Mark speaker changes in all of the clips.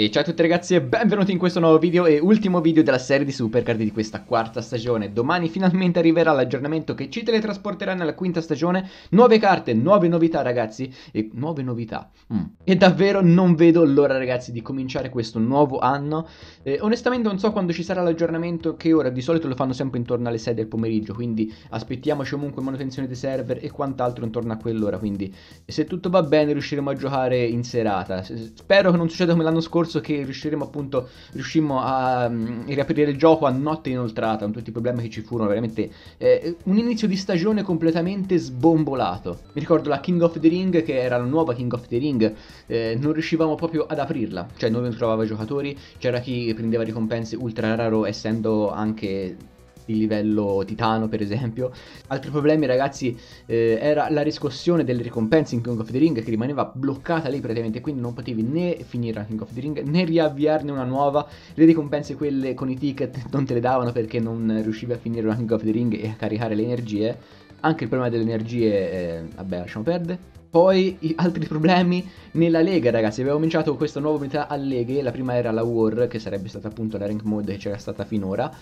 Speaker 1: E ciao a tutti ragazzi e benvenuti in questo nuovo video e ultimo video della serie di Supercard di questa quarta stagione. Domani finalmente arriverà l'aggiornamento che ci teletrasporterà nella quinta stagione. Nuove carte, nuove novità ragazzi e nuove novità. Mm. E davvero non vedo l'ora ragazzi di cominciare questo nuovo anno. Eh, onestamente non so quando ci sarà l'aggiornamento che ora di solito lo fanno sempre intorno alle 6 del pomeriggio. Quindi aspettiamoci comunque manutenzione dei server e quant'altro intorno a quell'ora. Quindi se tutto va bene riusciremo a giocare in serata. Spero che non succeda come l'anno scorso scorso che riusciremo appunto, riuscimmo a um, riaprire il gioco a notte inoltrata, con tutti i problemi che ci furono, veramente eh, un inizio di stagione completamente sbombolato. Mi ricordo la King of the Ring, che era la nuova King of the Ring, eh, non riuscivamo proprio ad aprirla, cioè non trovava giocatori, c'era chi prendeva ricompense ultra raro essendo anche di livello titano per esempio. Altri problemi ragazzi eh, era la riscossione delle ricompense in King of the Ring che rimaneva bloccata lì praticamente, quindi non potevi né finire la King of the Ring né riavviarne una nuova. Le ricompense quelle con i ticket non te le davano perché non riuscivi a finire una King of the Ring e a caricare le energie. Anche il problema delle energie, eh, vabbè lasciamo perdere. Poi altri problemi nella Lega, ragazzi. Abbiamo cominciato questa nuova unità a Leghe. La prima era la War, che sarebbe stata appunto la rank mode che c'era stata finora.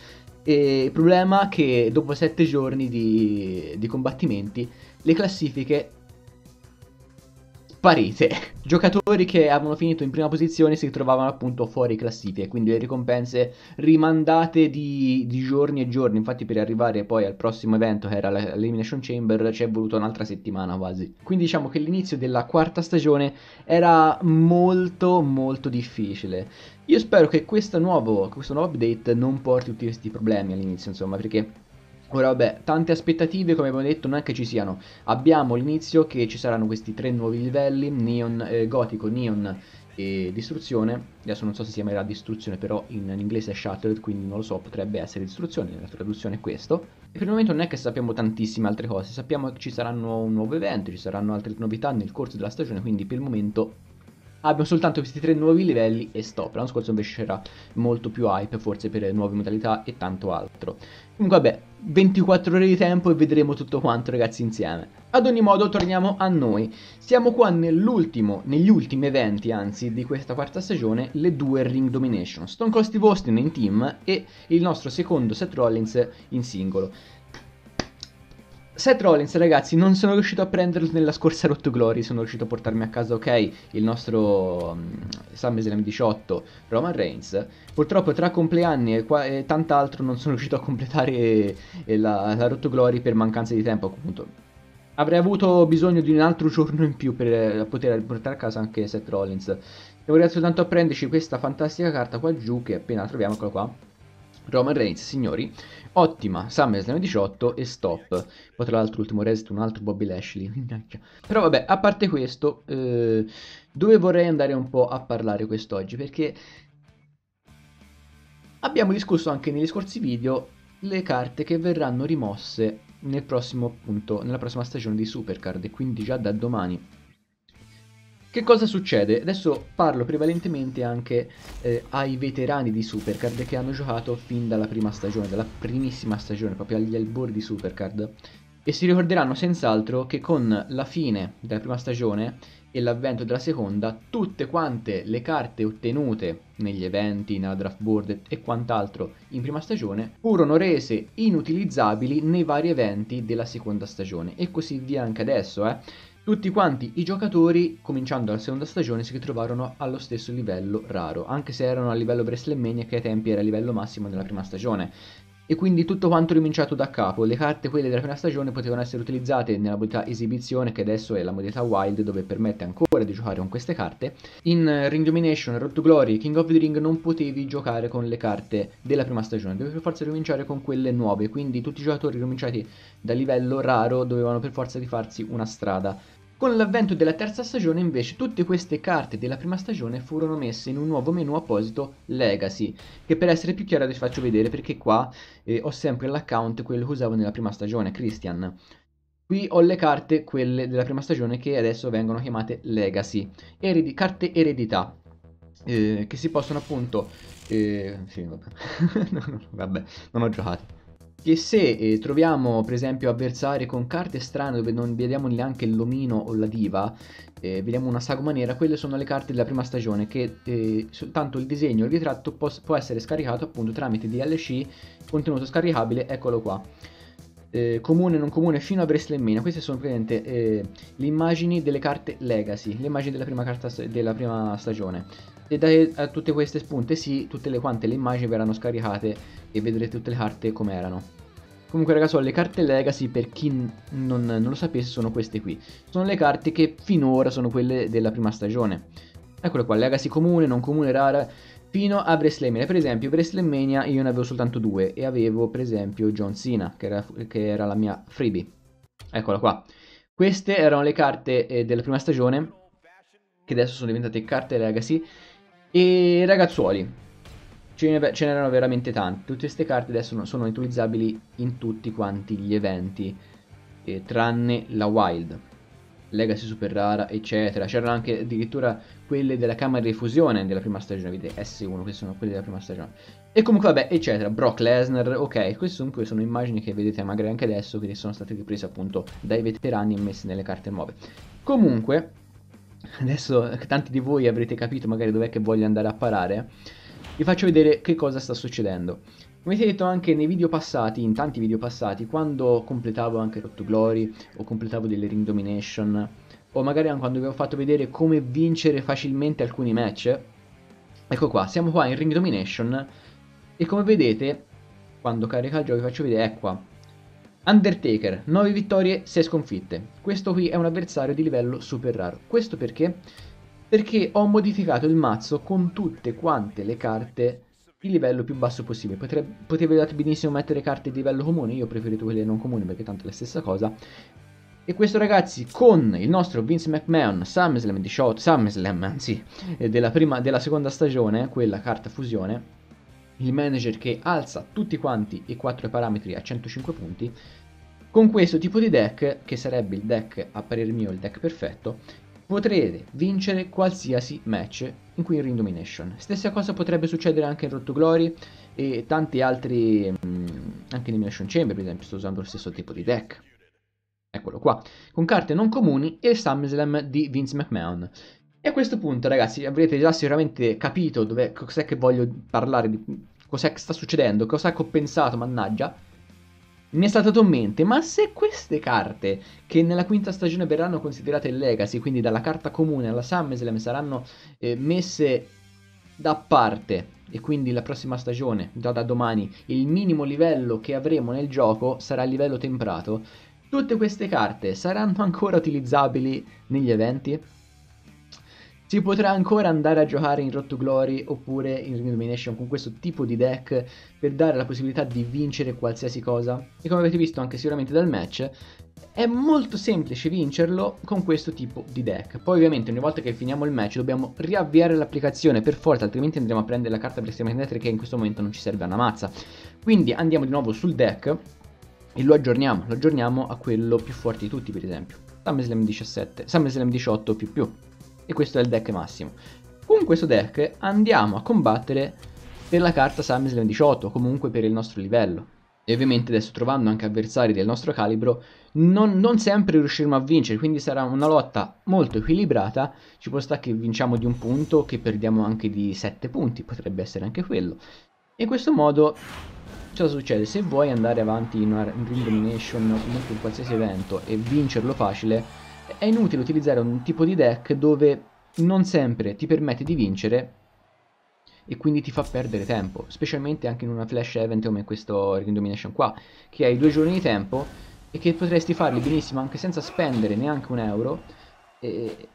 Speaker 1: E il problema è che dopo 7 giorni di, di combattimenti, le classifiche sparite. Giocatori che avevano finito in prima posizione si trovavano appunto fuori classifiche, quindi le ricompense rimandate di, di giorni e giorni. Infatti, per arrivare poi al prossimo evento, che era l'Elimination Chamber, ci è voluto un'altra settimana quasi. Quindi diciamo che l'inizio della quarta stagione era molto molto difficile. Io spero che nuovo, questo nuovo update non porti tutti questi problemi all'inizio, insomma, perché Ora vabbè, tante aspettative come abbiamo detto non è che ci siano. Abbiamo l'inizio che ci saranno questi tre nuovi livelli, Neon, eh, Gotico, Neon e Distruzione. Adesso non so se si chiamerà Distruzione, però in, in, inglese è Shattered, quindi non lo so, potrebbe essere Distruzione, la traduzione è questo. E per il momento non è che sappiamo tantissime altre cose, sappiamo che ci saranno un nuovo evento, ci saranno altre novità nel corso della stagione, quindi per il momento abbiamo soltanto questi tre nuovi livelli e stop. L'anno scorso invece c'era molto più hype, forse per nuove modalità e tanto altro. Comunque vabbè, 24 ore di tempo e vedremo tutto quanto ragazzi insieme. Ad ogni modo torniamo a noi. Siamo qua nell'ultimo, negli ultimi eventi anzi di questa quarta stagione, le due Ring Domination. Stone Cold Steve Austin in team e il nostro secondo Seth Rollins in singolo. Seth Rollins, ragazzi, non sono riuscito a prenderlo nella scorsa Rotto Glory, sono riuscito a portarmi a casa, ok, il nostro um, SummerSlam 18 Roman Reigns. Purtroppo tra compleanni e, qua, e tant'altro non sono riuscito a completare eh, la, la Rotto Glory per mancanza di tempo, appunto. Avrei avuto bisogno di un altro giorno in più per eh, poter portare a casa anche Seth Rollins. Devo soltanto a prenderci questa fantastica carta qua giù, che appena troviamo, eccola qua. Roman Reigns, signori. Ottima, SummerSlam 18 e stop. Poi tra l'altro ultimo reset un altro Bobby Lashley. Però vabbè, a parte questo, eh, dove vorrei andare un po' a parlare quest'oggi? Perché abbiamo discusso anche negli scorsi video le carte che verranno rimosse nel prossimo, appunto, nella prossima stagione di Supercard e quindi già da domani che cosa succede? Adesso parlo prevalentemente anche eh, ai veterani di Supercard che hanno giocato fin dalla prima stagione, dalla primissima stagione, proprio agli albori di Supercard. E si ricorderanno senz'altro che con la fine della prima stagione e l'avvento della seconda, tutte quante le carte ottenute negli eventi, nella draft board e quant'altro in prima stagione furono rese inutilizzabili nei vari eventi della seconda stagione. E così via anche adesso, eh. Tutti quanti i giocatori, cominciando la seconda stagione, si ritrovarono allo stesso livello raro, anche se erano a livello WrestleMania che ai tempi era il livello massimo della prima stagione. E quindi tutto quanto ricominciato da capo, le carte quelle della prima stagione potevano essere utilizzate nella modalità esibizione, che adesso è la modalità wild, dove permette ancora di giocare con queste carte. In Ring Domination, Road to Glory, King of the Ring non potevi giocare con le carte della prima stagione, dovevi per forza ricominciare con quelle nuove, quindi tutti i giocatori ricominciati da livello raro dovevano per forza rifarsi una strada con l'avvento della terza stagione invece tutte queste carte della prima stagione furono messe in un nuovo menu apposito Legacy, che per essere più chiaro vi faccio vedere perché qua eh, ho sempre l'account quello che usavo nella prima stagione, Christian. Qui ho le carte, quelle della prima stagione, che adesso vengono chiamate Legacy, Eredi carte eredità, eh, che si possono appunto... Eh, sì, vabbè. vabbè, non ho giocato che se eh, troviamo per esempio avversari con carte strane dove non vediamo neanche l'omino o la diva, eh, vediamo una sagoma nera, quelle sono le carte della prima stagione che eh, soltanto il disegno, il ritratto può, può, essere scaricato appunto tramite DLC, contenuto scaricabile, eccolo qua. Eh, comune, non comune, fino a WrestleMania. Queste sono praticamente eh, le immagini delle carte Legacy, le immagini della prima, carta, della prima stagione. E da tutte queste spunte, sì, tutte le quante le immagini verranno scaricate e vedrete tutte le carte come erano. Comunque ragazzi, le carte Legacy, per chi non, non, lo sapesse, sono queste qui. Sono le carte che finora sono quelle della prima stagione. Eccole qua, Legacy comune, non comune, rara, fino a WrestleMania. Per esempio, WrestleMania io ne avevo soltanto due e avevo per esempio John Cena, che era, che era la mia freebie. Eccola qua. Queste erano le carte eh, della prima stagione, che adesso sono diventate carte Legacy. E ragazzuoli, Ce ne, ce n'erano veramente tante. Tutte queste carte adesso sono utilizzabili in tutti quanti gli eventi, eh, tranne la Wild, Legacy super rara, eccetera. C'erano anche addirittura quelle della camera di fusione della prima stagione, vedete S1, queste sono quelle della prima stagione. E comunque vabbè, eccetera, Brock Lesnar, ok, queste sono, sono immagini che vedete magari anche adesso, che sono state riprese appunto dai veterani e messe nelle carte nuove. Comunque, adesso tanti di voi avrete capito magari dov'è che voglio andare a parare vi faccio vedere che cosa sta succedendo. Come avete detto anche nei video passati, in tanti video passati, quando completavo anche Road Glory o completavo delle Ring Domination o magari anche quando vi ho fatto vedere come vincere facilmente alcuni match, ecco qua, siamo qua in Ring Domination e come vedete, quando carica il gioco vi faccio vedere, ecco qua, Undertaker, 9 vittorie, 6 sconfitte. Questo qui è un avversario di livello super raro. Questo perché? perché ho modificato il mazzo con tutte quante le carte di livello più basso possibile. Potrebbe, potete benissimo mettere carte di livello comune, io ho preferito quelle non comuni perché tanto è la stessa cosa. E questo ragazzi con il nostro Vince McMahon SummerSlam 18, SummerSlam anzi, della, prima, della seconda stagione, quella carta fusione, il manager che alza tutti quanti i quattro parametri a 105 punti, con questo tipo di deck, che sarebbe il deck, a parer mio, il deck perfetto, potrete vincere qualsiasi match in cui in Ring Domination. Stessa cosa potrebbe succedere anche in Road to Glory e tanti altri, mm, anche in Elimination Chamber per esempio, sto usando lo stesso tipo di deck. Eccolo qua, con carte non comuni e il SummerSlam di Vince McMahon. E a questo punto ragazzi avrete già sicuramente capito dove, cos'è che voglio parlare, cos'è che sta succedendo, cos'è che ho pensato, mannaggia mi è saltato in mente, ma se queste carte, che nella quinta stagione verranno considerate legacy, quindi dalla carta comune alla SummerSlam saranno eh, messe da parte, e quindi la prossima stagione, già da domani, il minimo livello che avremo nel gioco sarà il livello temprato, tutte queste carte saranno ancora utilizzabili negli eventi? Si potrà ancora andare a giocare in Road to Glory oppure in Ring Domination con questo tipo di deck per dare la possibilità di vincere qualsiasi cosa. E come avete visto anche sicuramente dal match, è molto semplice vincerlo con questo tipo di deck. Poi ovviamente ogni volta che finiamo il match dobbiamo riavviare l'applicazione per forza, altrimenti andremo a prendere la carta per Nether che in questo momento non ci serve a una mazza. Quindi andiamo di nuovo sul deck e lo aggiorniamo, lo aggiorniamo a quello più forte di tutti per esempio. SummerSlam 17, SummerSlam 18 più più e questo è il deck massimo. Con questo deck andiamo a combattere per la carta SummerSlam 18, comunque per il nostro livello. E ovviamente adesso trovando anche avversari del nostro calibro non, non, sempre riusciremo a vincere, quindi sarà una lotta molto equilibrata, ci può stare che vinciamo di un punto, che perdiamo anche di 7 punti, potrebbe essere anche quello. E in questo modo cosa succede? Se vuoi andare avanti in una Ring Domination o comunque in qualsiasi evento e vincerlo facile, è inutile utilizzare un tipo di deck dove non sempre ti permette di vincere e quindi ti fa perdere tempo, specialmente anche in una flash event come questo Ring Domination qua, che hai due giorni di tempo e che potresti farli benissimo anche senza spendere neanche un euro e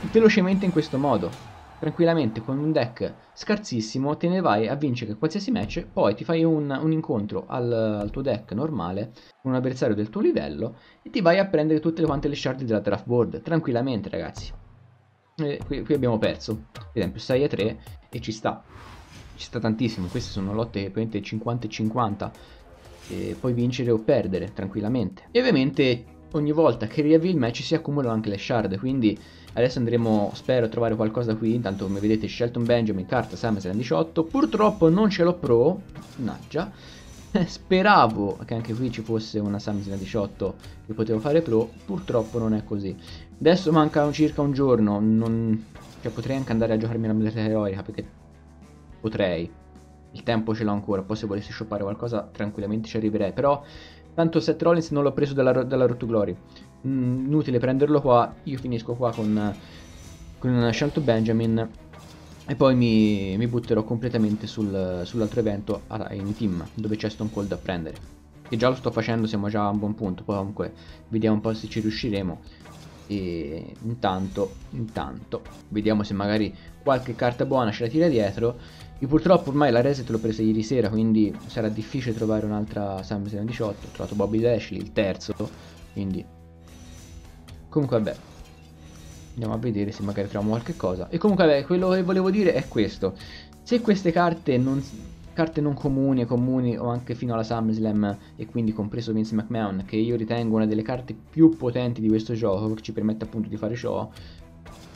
Speaker 1: velocemente in questo modo tranquillamente con un deck scarsissimo te ne vai a vincere qualsiasi match, poi ti fai un, un incontro al, al, tuo deck normale con un avversario del tuo livello e ti vai a prendere tutte quante le shard della draft board, tranquillamente ragazzi. E qui, qui abbiamo perso, per esempio 6 a 3 e ci sta, ci sta tantissimo, queste sono lotte praticamente 50 e 50 e puoi vincere o perdere tranquillamente. E ovviamente ogni volta che riavvi il match si accumulano anche le shard, quindi Adesso andremo, spero, a trovare qualcosa qui. Intanto, come vedete, Shelton Benjamin, carta SummerSlam 18. Purtroppo non ce l'ho pro. Mannaggia. Speravo che anche qui ci fosse una Samsung 18 che potevo fare pro, purtroppo non è così. Adesso manca circa un giorno, non... cioè potrei anche andare a giocarmi la modalità teorica perché potrei. Il tempo ce l'ho ancora, poi se volessi shoppare qualcosa tranquillamente ci arriverei, però tanto Seth Rollins non l'ho preso dalla, dalla Road to Glory. Mm, inutile prenderlo qua, io finisco qua con, con Shanto Benjamin e poi mi, mi butterò completamente sul, sull'altro evento in team, dove c'è Stone Cold da prendere. Che già lo sto facendo, siamo già a un buon punto, comunque vediamo un po' se ci riusciremo. E intanto, intanto, vediamo se magari qualche carta buona ce la tira dietro. Io purtroppo ormai la reset l'ho presa ieri sera, quindi sarà difficile trovare un'altra SummerSlam 18. Ho trovato Bobby Lashley, il terzo, quindi... Comunque vabbè, Andiamo a vedere se magari troviamo qualche cosa. E comunque, vabbè, quello che volevo dire è questo. Se queste carte non, carte non comuni e comuni o anche fino alla SummerSlam e quindi compreso Vince McMahon, che io ritengo una delle carte più potenti di questo gioco, che ci permette appunto di fare show,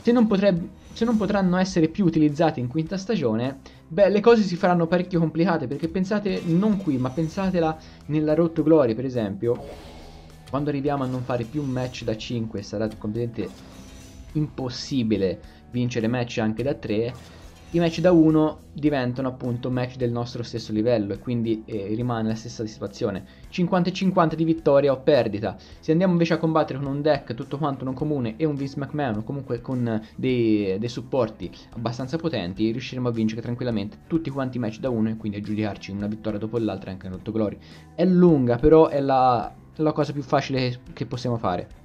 Speaker 1: se non, potrebbe, se non potranno essere più utilizzate in quinta stagione, beh, le cose si faranno parecchio complicate, perché pensate non qui, ma pensatela nella Road Glory, per esempio, quando arriviamo a non fare più un match da 5 sarà completamente impossibile vincere match anche da 3, i match da 1 diventano appunto match del nostro stesso livello e quindi eh, rimane la stessa situazione. 50-50 di vittoria o perdita. Se andiamo invece a combattere con un deck tutto quanto non comune e un Vince McMahon o comunque con dei, dei supporti abbastanza potenti, riusciremo a vincere tranquillamente tutti quanti i match da 1 e quindi a giudicarci una vittoria dopo l'altra anche in Rotto Glory. È lunga però è la, la cosa più facile che possiamo fare.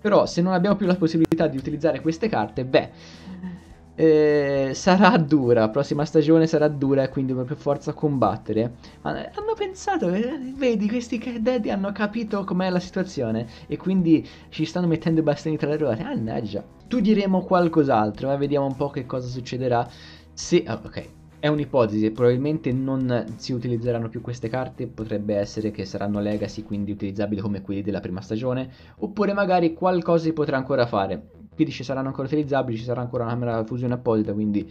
Speaker 1: Però se non abbiamo più la possibilità di utilizzare queste carte, beh, eh, sarà dura, la prossima stagione sarà dura e quindi per forza combattere. Hanno pensato, eh, vedi, questi Daddy hanno capito com'è la situazione e quindi ci stanno mettendo i bastoni tra le ruote. Mannaggia. Tu diremo qualcos'altro, ma eh, vediamo un po' che cosa succederà. Se... Oh, ok, è un'ipotesi, probabilmente non si utilizzeranno più queste carte, potrebbe essere che saranno legacy, quindi utilizzabili come quelli della prima stagione, oppure magari qualcosa si potrà ancora fare. Dice saranno ancora utilizzabili, ci sarà ancora una camera fusione apposita, quindi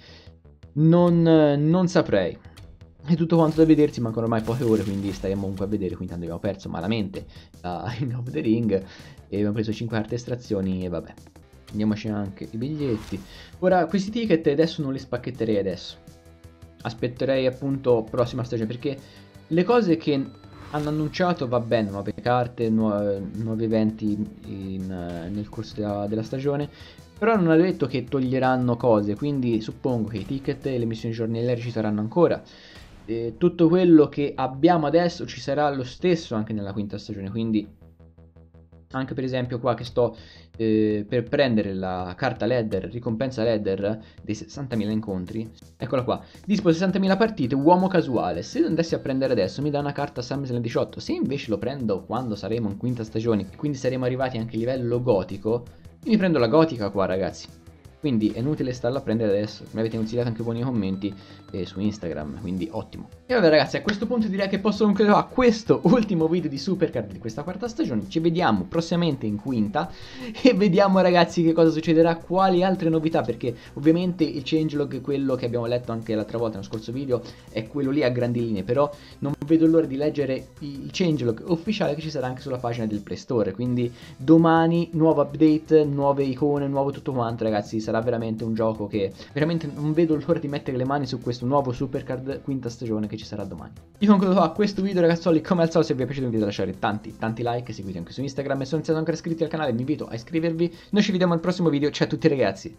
Speaker 1: non, non saprei. È tutto quanto da vedersi, mancano ormai poche ore, quindi staremo comunque a vedere, quindi abbiamo perso malamente uh, il of the ring e abbiamo preso 5 carte estrazioni e vabbè. Andiamoci anche i biglietti. Ora, questi ticket adesso non li spacchetterei adesso aspetterei appunto prossima stagione perché le cose che hanno annunciato va bene, nuove carte, nu- nuovi eventi in, nel corso della, della, stagione, però non hanno detto che toglieranno cose, quindi suppongo che i ticket e le missioni giornaliere ci saranno ancora. E tutto quello che abbiamo adesso ci sarà lo stesso anche nella quinta stagione, quindi anche per esempio qua che sto eh, per prendere la carta ladder, ricompensa ladder dei 60.000 incontri, eccola qua, dispo 60.000 partite, uomo casuale, se andessi a prendere adesso mi dà una carta SummerSlam 18, se invece lo prendo quando saremo in quinta stagione, quindi saremo arrivati anche a livello gotico, mi prendo la gotica qua ragazzi, quindi è inutile starla a prendere adesso, mi avete consigliato anche buoni commenti eh, su Instagram, quindi ottimo. E vabbè ragazzi, a questo punto direi che posso concludere a questo ultimo video di Supercard di questa quarta stagione, ci vediamo prossimamente in quinta e vediamo ragazzi che cosa succederà, quali altre novità, perché ovviamente il changelog, quello che abbiamo letto anche l'altra volta nello scorso video, è quello lì a grandi linee, però non vedo l'ora di leggere il changelog ufficiale che ci sarà anche sulla pagina del Play Store, quindi domani nuovo update, nuove icone, nuovo tutto quanto ragazzi, sarà veramente un gioco che veramente non vedo l'ora di mettere le mani su questo nuovo Supercard quinta stagione che ci sarà domani. Io concludo qua questo video ragazzoli, come al solito se vi è piaciuto vi invito a lasciare tanti tanti like, seguite anche su Instagram e se non siete ancora iscritti al canale vi invito a iscrivervi. Noi ci vediamo al prossimo video, ciao a tutti ragazzi!